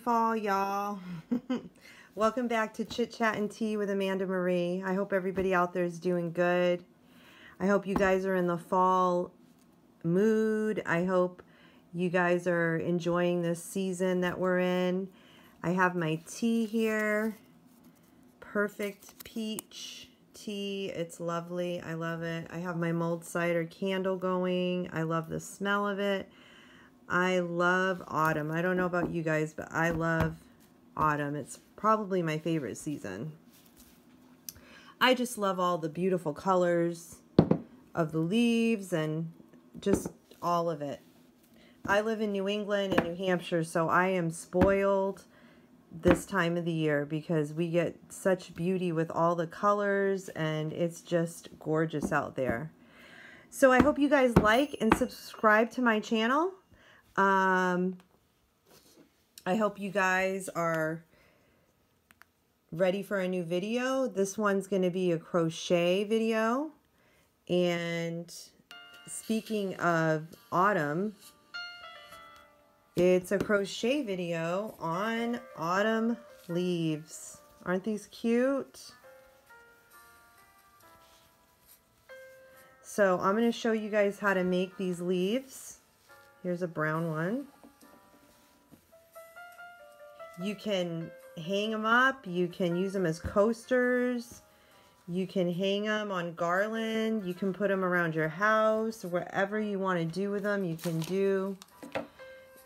fall, y'all. Welcome back to Chit Chat and Tea with Amanda Marie. I hope everybody out there is doing good. I hope you guys are in the fall mood. I hope you guys are enjoying this season that we're in. I have my tea here. Perfect peach tea. It's lovely. I love it. I have my mulled cider candle going. I love the smell of it. I love autumn. I don't know about you guys, but I love autumn. It's probably my favorite season. I just love all the beautiful colors of the leaves and just all of it. I live in New England and New Hampshire, so I am spoiled this time of the year because we get such beauty with all the colors and it's just gorgeous out there. So I hope you guys like and subscribe to my channel. Um, I hope you guys are ready for a new video. This one's going to be a crochet video. And speaking of autumn, it's a crochet video on autumn leaves. Aren't these cute? So I'm going to show you guys how to make these leaves. Here's a brown one. You can hang them up. You can use them as coasters. You can hang them on garland. You can put them around your house. Whatever you want to do with them, you can do.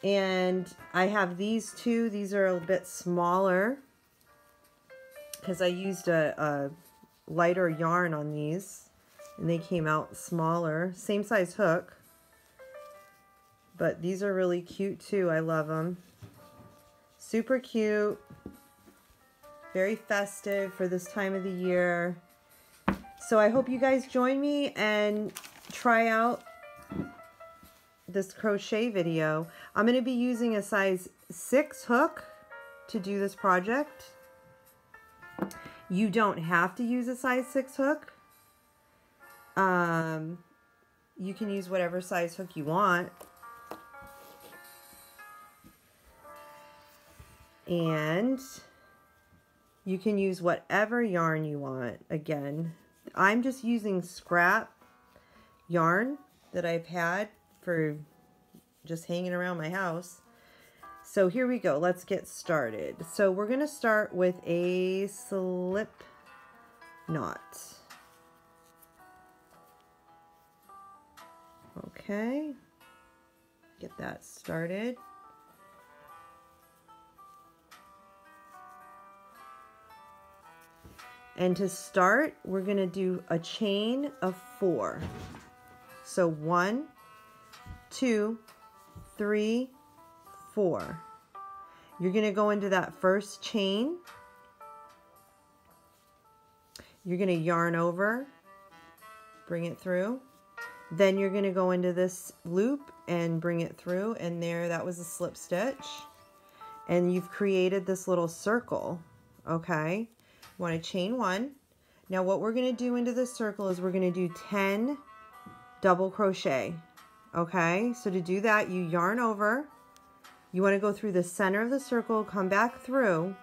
And I have these two. These are a bit smaller because I used a, a lighter yarn on these. And they came out smaller. Same size hook. But these are really cute too. I love them. Super cute. Very festive for this time of the year. So I hope you guys join me and try out this crochet video. I'm going to be using a size 6 hook to do this project. You don't have to use a size 6 hook. Um, you can use whatever size hook you want. And you can use whatever yarn you want. Again, I'm just using scrap yarn that I've had for just hanging around my house. So here we go. Let's get started. So we're going to start with a slip knot. Okay. Get that started. And to start, we're going to do a chain of four. So one, two, three, four. You're going to go into that first chain. You're going to yarn over, bring it through. Then you're going to go into this loop and bring it through. And there, that was a slip stitch. And you've created this little circle, okay? Want to chain one. Now what we're going to do into this circle is we're going to do 10 double crochet. Okay, so to do that, you yarn over. You want to go through the center of the circle, come back through,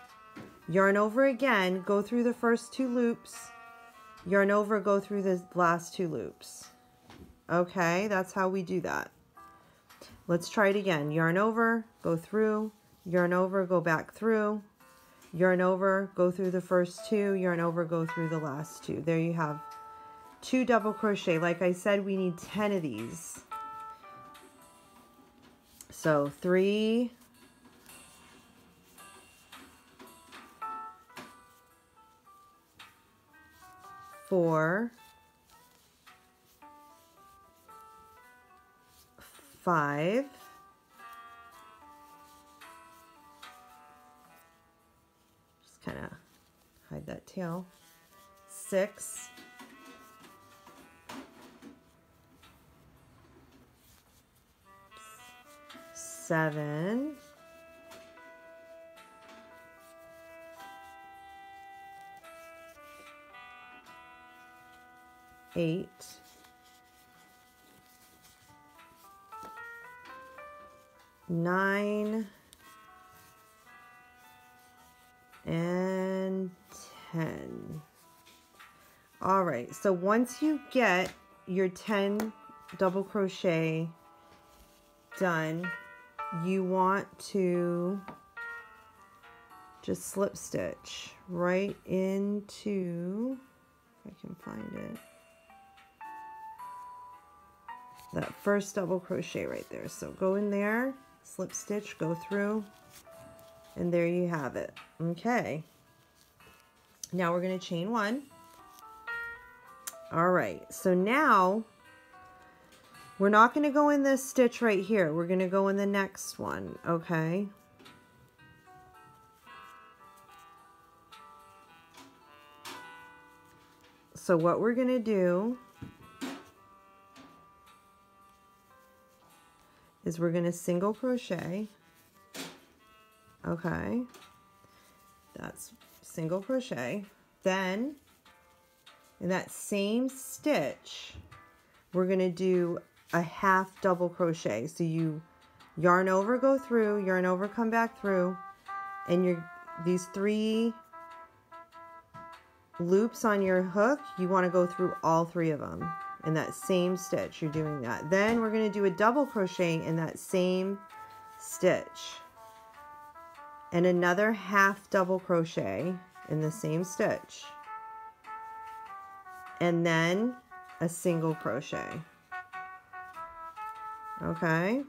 yarn over again, go through the first two loops, yarn over, go through the last two loops. Okay, that's how we do that. Let's try it again. Yarn over, go through, yarn over, go back through, yarn over, go through the first two, yarn over, go through the last two. There you have two double crochet. Like I said, we need 10 of these. So three, four, five, kind of hide that tail. Six. Seven. Eight. nine, All right, so once you get your 10 double crochet done, you want to just slip stitch right into, if I can find it, that first double crochet right there. So go in there, slip stitch, go through, and there you have it. Okay. Now we're going to chain one. All right, so now we're not going to go in this stitch right here. We're going to go in the next one, okay? So what we're going to do is we're going to single crochet, okay? That's single crochet. Then in that same stitch, we're going to do a half double crochet. So you yarn over, go through, yarn over, come back through, and your these three loops on your hook, you want to go through all three of them in that same stitch. You're doing that. Then we're going to do a double crochet in that same stitch and another half double crochet in the same stitch and then a single crochet. Okay?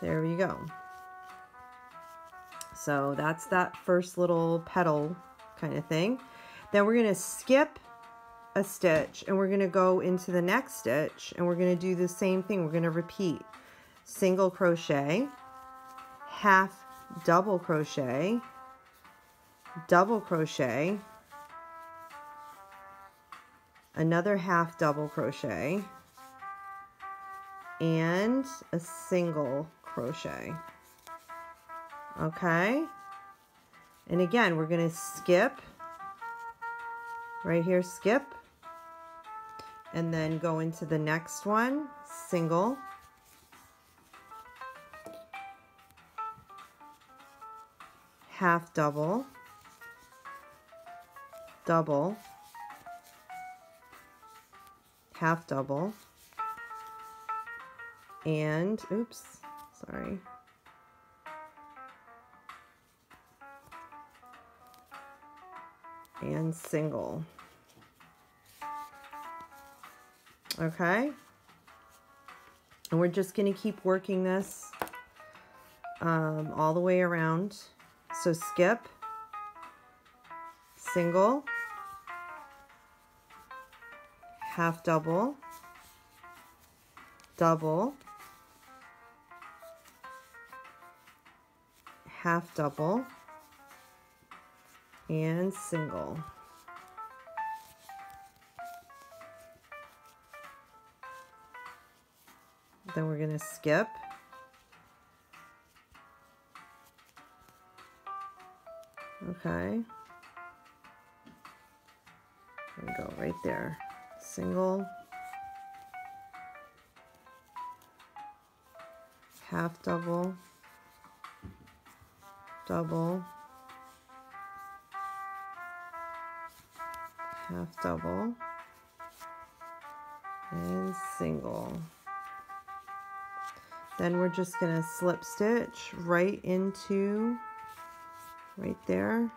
There we go. So that's that first little petal kind of thing. Then we're going to skip a stitch and we're going to go into the next stitch and we're going to do the same thing. We're going to repeat. Single crochet, half double crochet, double crochet, another half double crochet, and a single crochet. Okay? And again, we're going to skip. Right here, skip, and then go into the next one, single, half double, double, half double, and, oops, sorry, and single. Okay. And we're just going to keep working this um, all the way around. So skip, single, half double, double, half double, and single. Then we're going to skip. Okay. And go right there. Single. Half double. Double. Half double. And single. Then we're just going to slip stitch right into right there.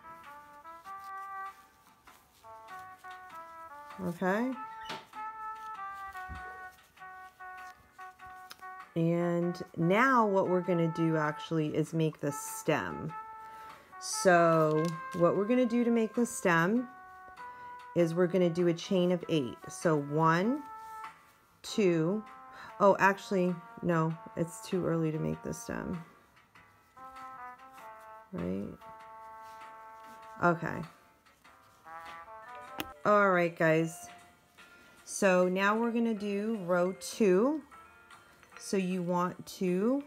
Okay. And now what we're going to do actually is make the stem. So what we're going to do to make the stem is we're going to do a chain of eight. So one, two, oh, actually, no, it's too early to make this stem. Right? Okay. All right, guys. So now we're going to do row two. So you want to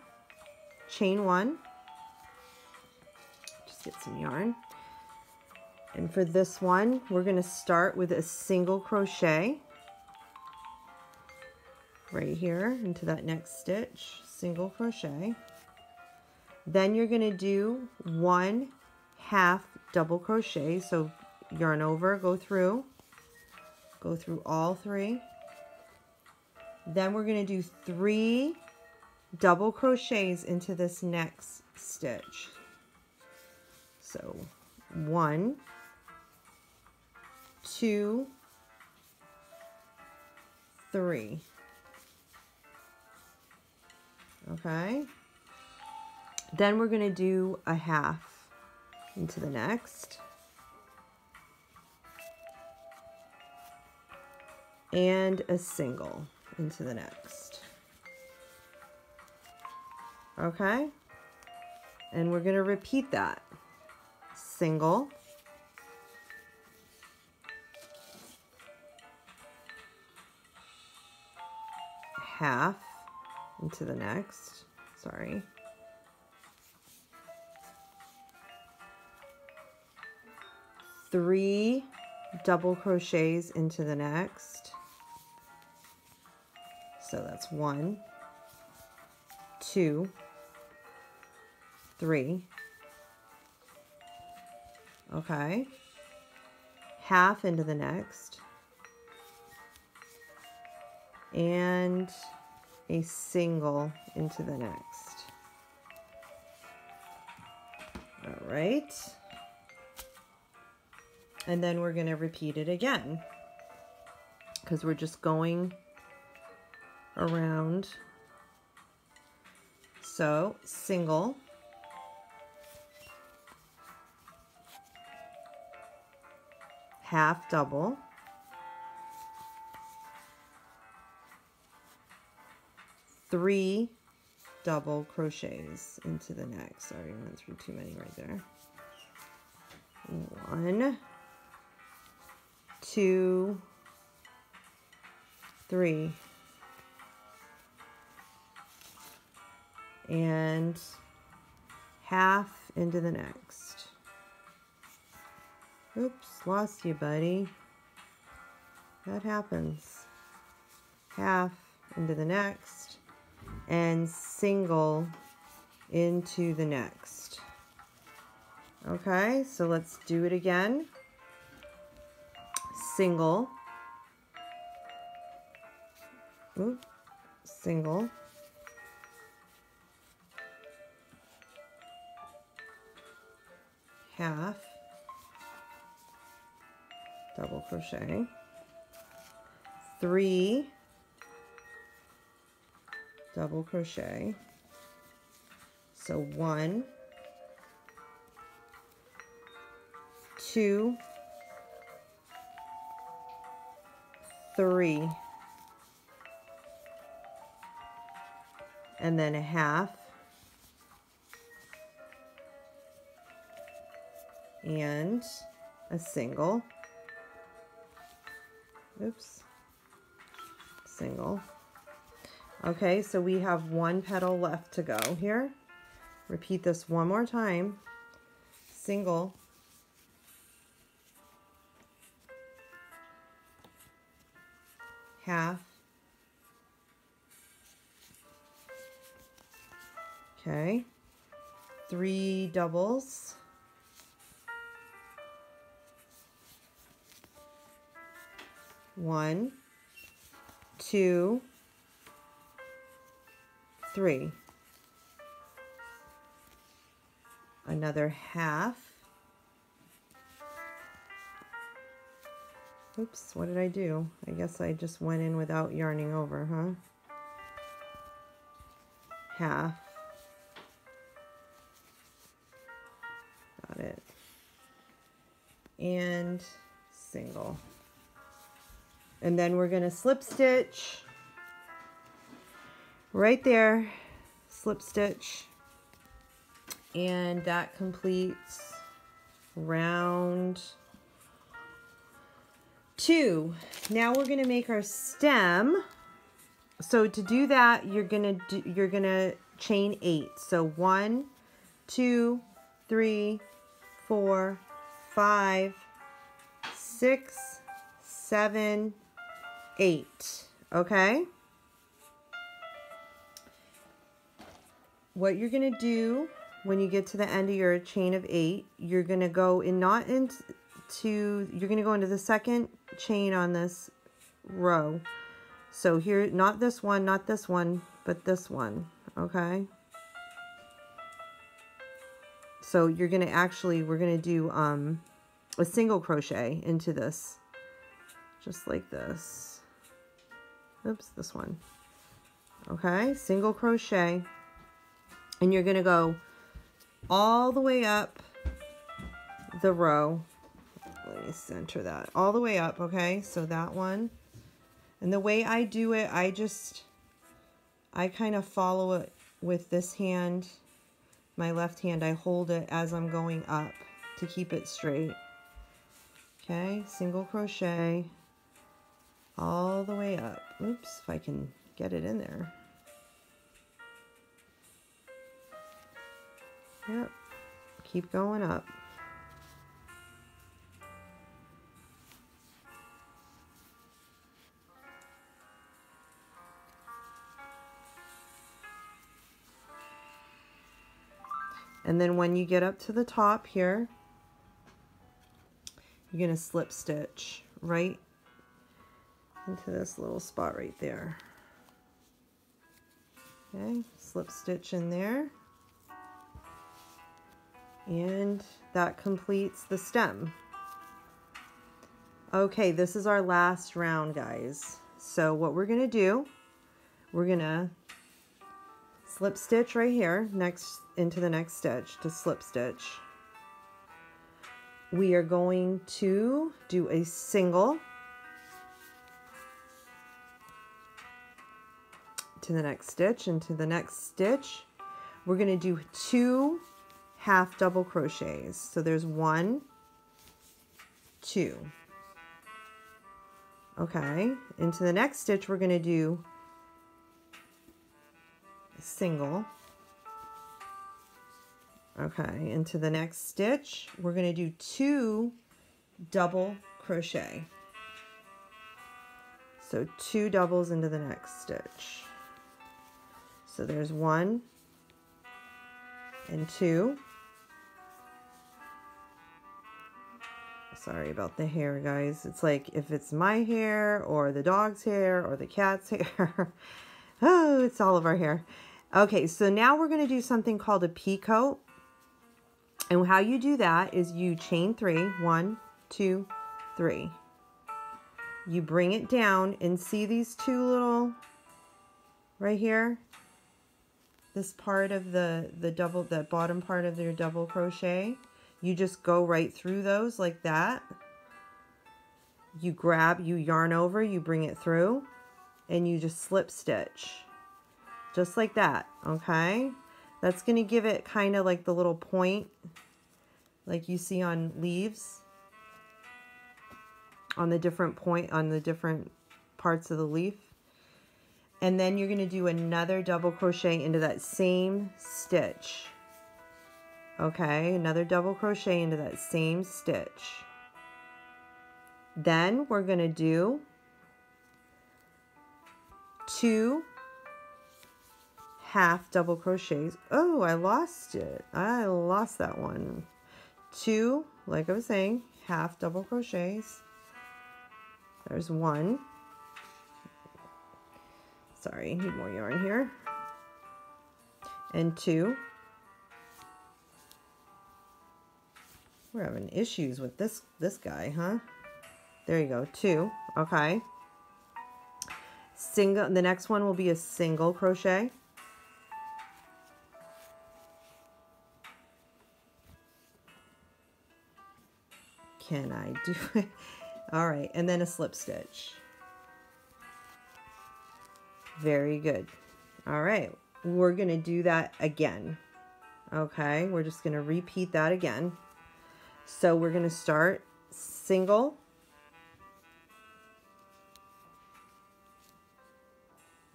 chain one. Just get some yarn. And for this one, we're going to start with a single crochet. right here into that next stitch, single crochet. Then you're going to do one half double crochet. So yarn over, go through, go through all three. Then we're going to do three double crochets into this next stitch. So one, two, three. Okay. Then we're going to do a half into the next. And a single into the next. Okay? And we're going to repeat that. Single. Half into the next. Sorry. Three double crochets into the next. So that's one, two, three. Okay. Half into the next. And a single into the next. All right. And then we're going to repeat it again because we're just going around. So single, half double, three double crochets into the next. Sorry, I went through too many right there. One, two, three, and half into the next. Oops, lost you, buddy. That happens. Half into the next and single into the next. Okay, so let's do it again. Single. Ooh, single. Half. Double crochet. Three. Double crochet. So one. Two. Three. And then a half and a single. Oops. Single. Okay, so we have one petal left to go here. Repeat this one more time. Single. Half. Okay. Three doubles. One, two, three. Another half. Oops, what did I do? I guess I just went in without yarning over, huh? Half. Got it. And single and then we're going to slip stitch. Right there slip stitch. And that completes round two. Now we're going to make our stem. So to do that you're going to do you're going to chain eight. So one two three four five six seven eight, okay? What you're going to do when you get to the end of your chain of eight, you're going to go in not into, you're going to go into the second chain on this row. So here, not this one, not this one, but this one, okay? So you're going to actually, we're going to do um, a single crochet into this, just like this. Oops, this one. Okay, single crochet. And you're going to go all the way up the row. Let me center that. All the way up, okay? So that one. And the way I do it, I just, I kind of follow it with this hand my left hand, I hold it as I'm going up to keep it straight. Okay, single crochet all the way up. Oops, if I can get it in there. Yep, keep going up. And then when you get up to the top here, you're going to slip stitch right into this little spot right there. Okay, slip stitch in there. And that completes the stem. Okay, this is our last round, guys. So what we're to do, we're to slip stitch right here next into the next stitch to slip stitch we are going to do a single to the next stitch into the next stitch we're going to do two half double crochets so there's one two okay into the next stitch we're going to do single. Okay, into the next stitch, we're going to do two double crochet. So two doubles into the next stitch. So there's one and two. Sorry about the hair, guys. It's like if it's my hair or the dog's hair or the cat's hair. oh, it's all of our hair. Okay, so now we're going to do something called a picot. And how you do that is you chain three, one, two, three. You bring it down and see these two little, right here, this part of the, the double, the bottom part of your double crochet. You just go right through those like that. You grab, you yarn over, you bring it through, and you just slip stitch just like that, okay? That's to give it kind of like the little point like you see on leaves on the different point on the different parts of the leaf. And then you're going to do another double crochet into that same stitch. Okay, another double crochet into that same stitch. Then we're going to do two half double crochets. Oh, I lost it. I lost that one. Two, like I was saying, half double crochets. There's one. Sorry, need more yarn here. And two. We're having issues with this this guy, huh? There you go, two. Okay. Single. The next one will be a single crochet. can I do it? All right, and then a slip stitch. Very good. All right, we're going to do that again. Okay, we're just going to repeat that again. So we're going to start single,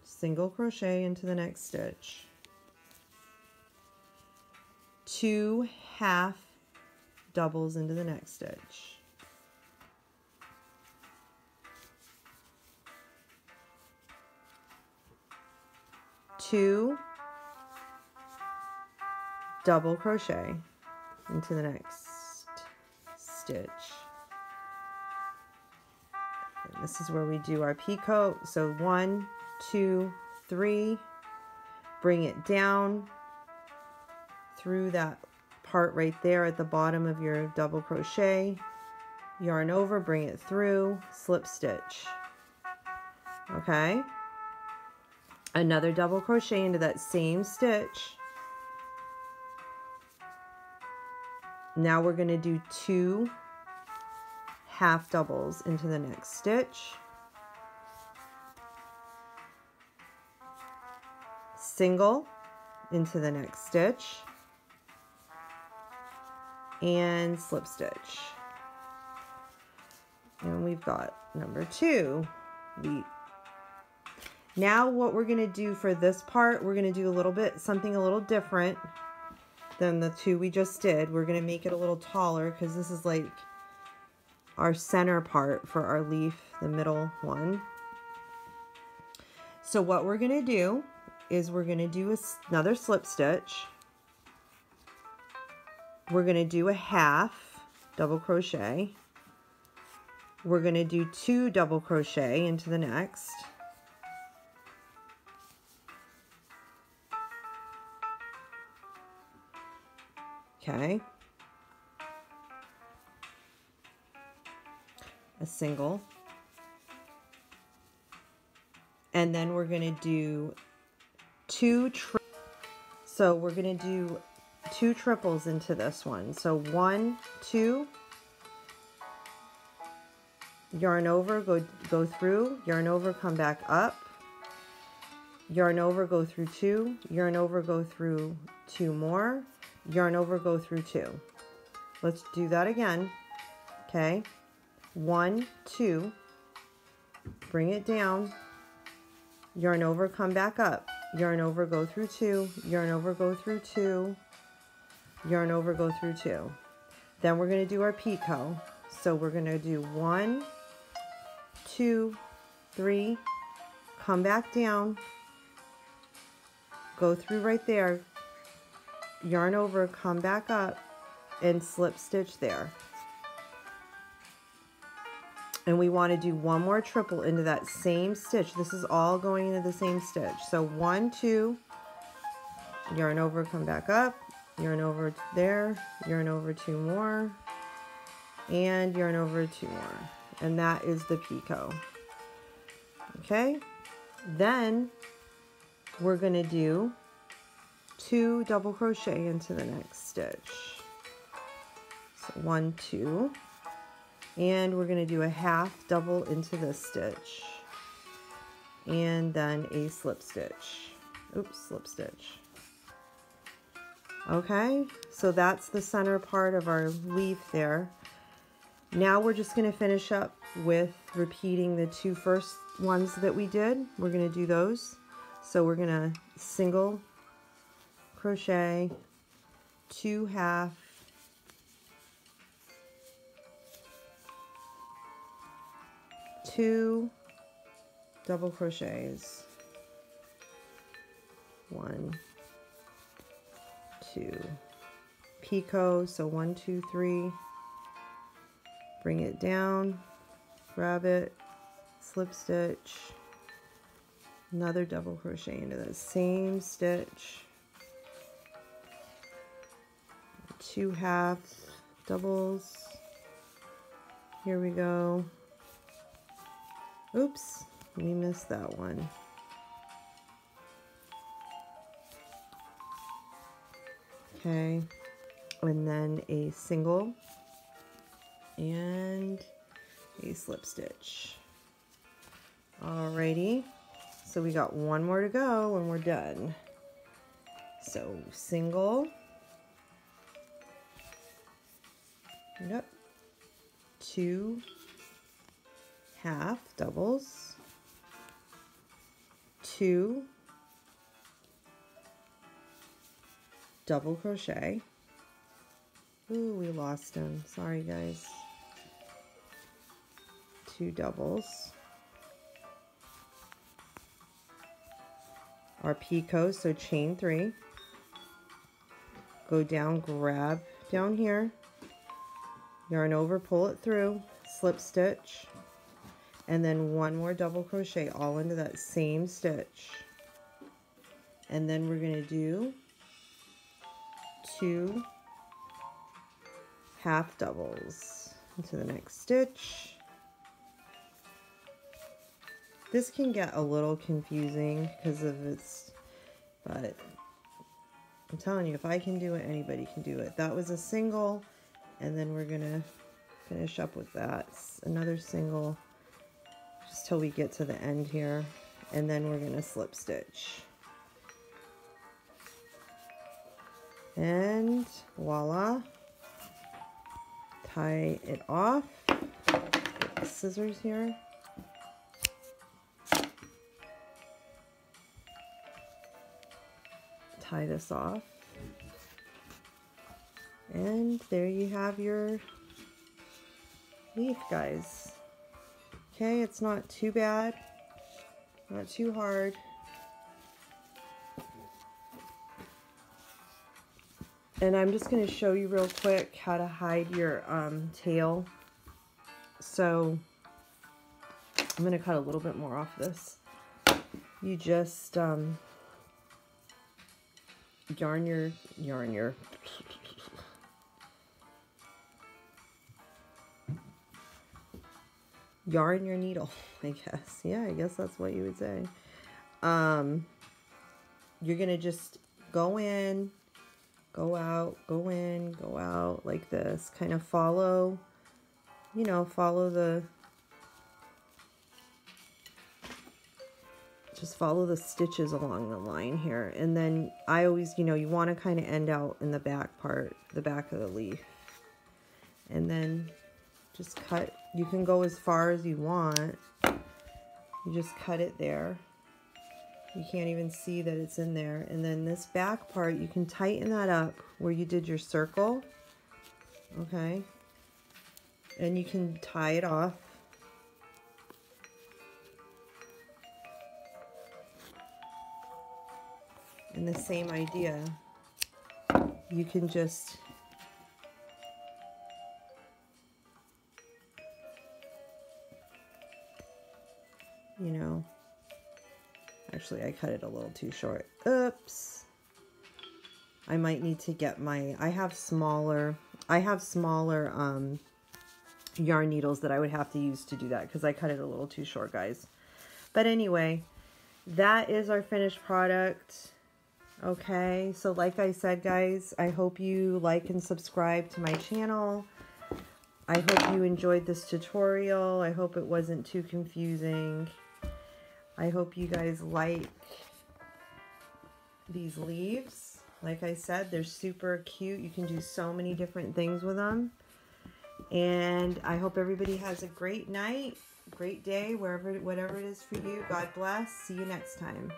single crochet into the next stitch, two half doubles into the next stitch. Two, double crochet into the next stitch. And this is where we do our picot. So one, two, three, bring it down through that part right there at the bottom of your double crochet, yarn over, bring it through, slip stitch. Okay. Another double crochet into that same stitch. Now we're going to do two half doubles into the next stitch. Single into the next stitch and slip stitch. And we've got number two. We now what we're going to do for this part, we're going to do a little bit, something a little different than the two we just did. We're going to make it a little taller because this is like our center part for our leaf, the middle one. So what we're going to do is we're going to do another slip stitch. We're going to do a half double crochet. We're going to do two double crochet into the next. Okay. A single. And then we're going to do two, so we're going to do two triples into this one. So one, two, yarn over, go, go through, yarn over, come back up, yarn over, go through two, yarn over, go through two more, yarn over, go through two. Let's do that again. Okay. One, two, bring it down, yarn over, come back up, yarn over, go through two, yarn over, go through two, yarn over, go through two. Then we're going to do our picot. So we're going to do one, two, three, come back down, go through right there, yarn over, come back up, and slip stitch there. And we want to do one more triple into that same stitch. This is all going into the same stitch. So one, two, yarn over, come back up, yarn over there, yarn over two more, and yarn over two more. And that is the picot. Okay, then we're going to do two double crochet into the next stitch. So one, two, and we're going to do a half double into this stitch and then a slip stitch. Oops, slip stitch. Okay, so that's the center part of our leaf there. Now we're just going to finish up with repeating the two first ones that we did. We're going to do those. So we're going to single crochet, two half, two double crochets, one, two, picot, so one, two, three, bring it down, grab it, slip stitch, another double crochet into the same stitch, two half doubles, here we go, oops, we missed that one. okay and then a single and a slip stitch. Alrighty so we got one more to go and we're done. So single yep two half doubles two double crochet. Ooh, we lost him. Sorry, guys. Two doubles. Our picot, so chain three. go down, grab down here, yarn over, pull it through, slip stitch, and then one more double crochet all into that same stitch. And then we're going to do two half doubles into the next stitch. This can get a little confusing because of its, but I'm telling you, if I can do it, anybody can do it. That was a single, and then we're to finish up with that. Another single, just till we get to the end here, and then we're to slip stitch. And voila, tie it off. Get the scissors here. Tie this off. And there you have your leaf, guys. Okay, it's not too bad, not too hard. And I'm just going to show you real quick how to hide your um, tail. So I'm going to cut a little bit more off this. You just um, yarn your, yarn your, yarn your needle, I guess. Yeah, I guess that's what you would say. Um, you're going to just go in, go out, go in, go out like this. Kind of follow, you know, follow the, just follow the stitches along the line here. And then I always, you know, you want to kind of end out in the back part, the back of the leaf. And then just cut, you can go as far as you want. You just cut it there. You can't even see that it's in there. And then this back part, you can tighten that up where you did your circle. Okay. And you can tie it off. And the same idea. You can just you know, Actually, I cut it a little too short. Oops. I might need to get my, I have smaller, I have smaller um, yarn needles that I would have to use to do that because I cut it a little too short, guys. But anyway, that is our finished product. Okay, so like I said, guys, I hope you like and subscribe to my channel. I hope you enjoyed this tutorial. I hope it wasn't too confusing. I hope you guys like these leaves. Like I said, they're super cute. You can do so many different things with them. And I hope everybody has a great night, great day, wherever, whatever it is for you. God bless. See you next time.